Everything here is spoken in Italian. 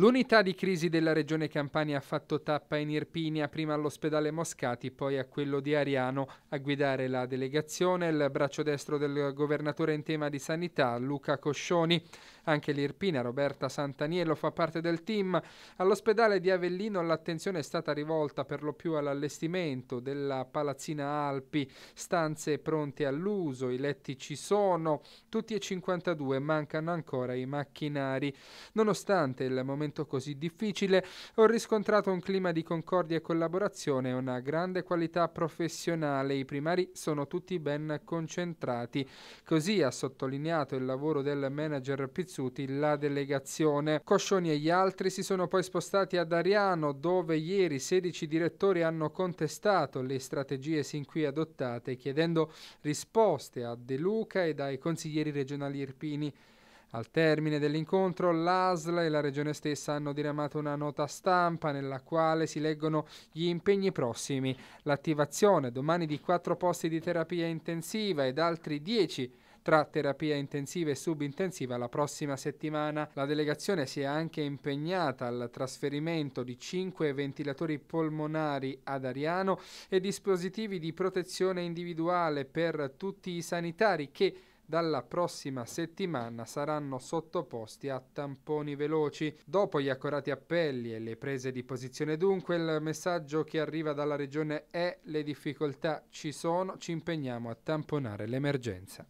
L'unità di crisi della regione Campania ha fatto tappa in Irpinia, prima all'ospedale Moscati, poi a quello di Ariano. A guidare la delegazione il braccio destro del governatore in tema di sanità, Luca Coscioni. Anche l'Irpina, Roberta Santaniello, fa parte del team. All'ospedale di Avellino l'attenzione è stata rivolta per lo più all'allestimento della palazzina Alpi, stanze pronte all'uso, i letti ci sono, tutti e 52, mancano ancora i macchinari. Nonostante il momento momento così difficile, ho riscontrato un clima di concordia e collaborazione una grande qualità professionale. I primari sono tutti ben concentrati. Così ha sottolineato il lavoro del manager Pizzuti la delegazione. Coscioni e gli altri si sono poi spostati ad Ariano, dove ieri 16 direttori hanno contestato le strategie sin qui adottate, chiedendo risposte a De Luca e ai consiglieri regionali irpini. Al termine dell'incontro l'ASL e la regione stessa hanno diramato una nota stampa nella quale si leggono gli impegni prossimi, l'attivazione domani di quattro posti di terapia intensiva ed altri dieci tra terapia intensiva e subintensiva la prossima settimana. La delegazione si è anche impegnata al trasferimento di cinque ventilatori polmonari ad Ariano e dispositivi di protezione individuale per tutti i sanitari che dalla prossima settimana saranno sottoposti a tamponi veloci. Dopo gli accorati appelli e le prese di posizione dunque, il messaggio che arriva dalla regione è le difficoltà ci sono, ci impegniamo a tamponare l'emergenza.